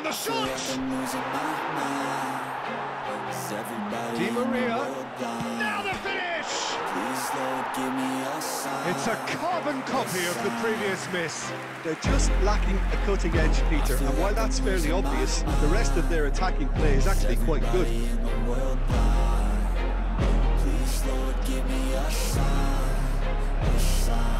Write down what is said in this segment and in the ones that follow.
And the shot! Di Maria. Now the finish! It's a carbon copy of the previous miss. They're just lacking a cutting edge, Peter, and while that's fairly obvious, the rest of their attacking play is actually quite good. I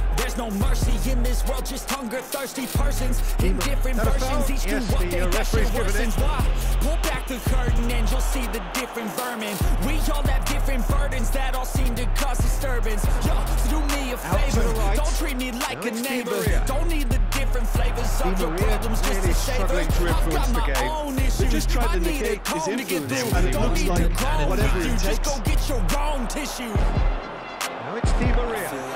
There's no mercy in this world, just hunger-thirsty persons in different that a foul? versions. Each do Yes, what the, they that shit worsens. Why? Pull back the curtain and you'll see the different vermin. We all have different burdens that all seem to cause disturbance. Yo, do me a favor, the right. don't treat me like Now a neighbor. Maria. Don't need the different flavors of Di your Maria problems just really to savor. I've got the my game. own issues. They're just trying I to need a comb to get through. and it Don't looks need like to comb whatever it you, just takes. go get your own tissue. Now it's Di Maria.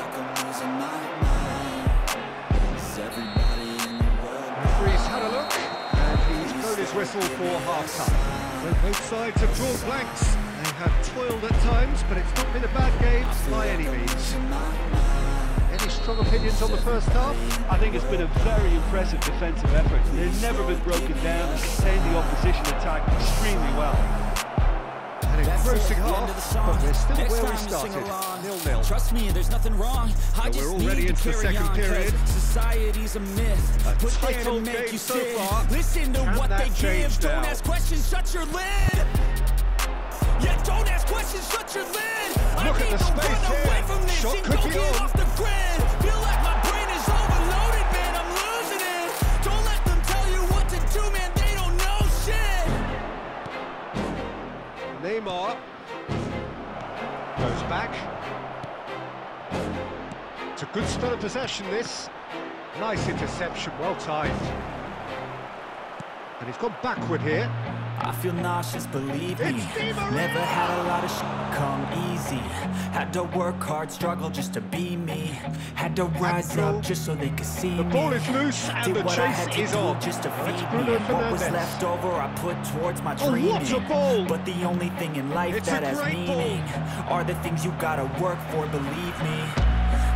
His whistle for half-time. So both sides have drawn blanks. They have toiled at times, but it's not been a bad game by any means. Any strong opinions on the first half? I think it's been a very impressive defensive effort. They've never been broken down and contained the opposition attack extremely well. An That's engrossing it, the end of the half, song. but we're still Next where we time you sing started. along. Nil-nil. Trust me, there's nothing wrong. I we're just already need into to the carry second on, period. Society's a myth. A Put there to make you so sit. far. Listen to Can what they give. change Don't ask questions, shut your lid. Yeah, don't ask questions, shut your lid. I Look at need the space run here. away from this Shot and could be on. Back. It's a good spell of possession, this. Nice interception, well timed. And he's gone backward here. I feel nauseous, believe me. It's Di Maria! Never had a lot of shit come easy. Had to work hard, struggle just to be me. Had to rise up just so they could see The me. ball is loose and Did the what I chase had to is do on. just to feed me. What was left over, I put towards my Oh, dreaming. what! But the only thing in life It's that has great ball. meaning are the things you gotta work for. Believe me.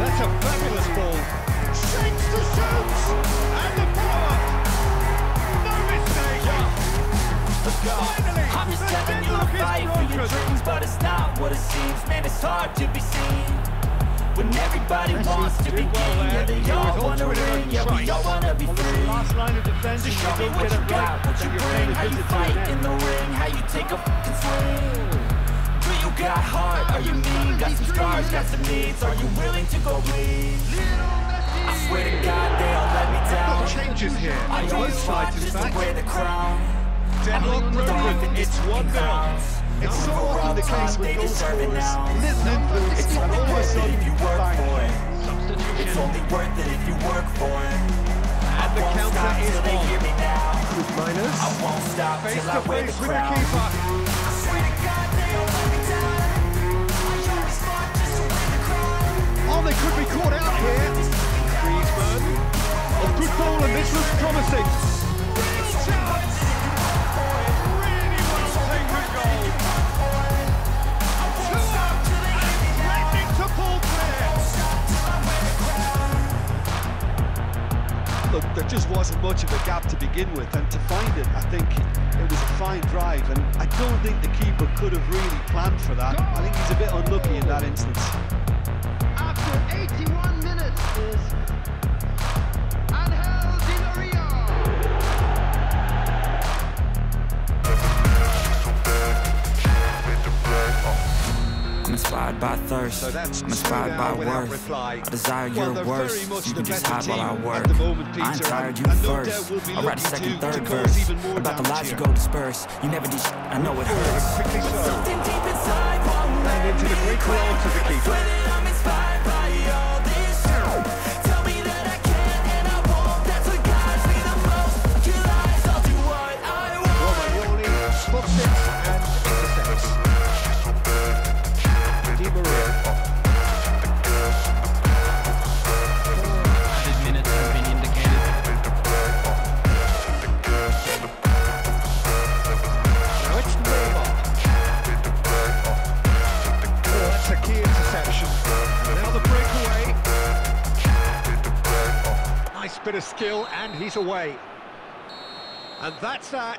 That's a fabulous ball. Shakes the shoots. And the follow-up. No mistake. Finally, I'm just telling you to fight for your dreams, but it's not what it seems. Man, it's hard to be seen. When everybody wants to be king, yeah, they He all it in win, yeah, we all wanna be free. Last line of defense, So show me what you got, what you bring, how you fight in the ring, how you take a fucking swing. Do you got heart? Are you mean? Got some scars, got some needs. Are you willing to go bleed? I swear to God, they all let me down. Got changes here. I always fought sides, just to fact. wear the crown. Deadlock broken. It's 1-0. It's so often the case with goal scorers. Little influence, and all of a sudden, bang. It's only worth it if you work for it. And the counter is till they on. hear me now. With Miners. I won't stop Face till to I wear the face with the crown. keeper. I swear to God, they Oh, they could be caught out here. Griezmann. A good ball, and this looks promising. Look, there just wasn't much of a gap to begin with, and to find it, I think it was a fine drive, and I don't think the keeper could have really planned for that. I think he's a bit unlucky in that instance. After 81 minutes is Angel Di Maria. I'm inspired by thirst. So that's I'm inspired by worth. reply. I desire Well, your worst. You can just hide while I work. moment, I ain't tired, you no first. will I'll write a second, third verse. About the lies you go disperse. You never did sh- I know it hurts. Something deep inside won't let me great Skill, and he's away. And that's that.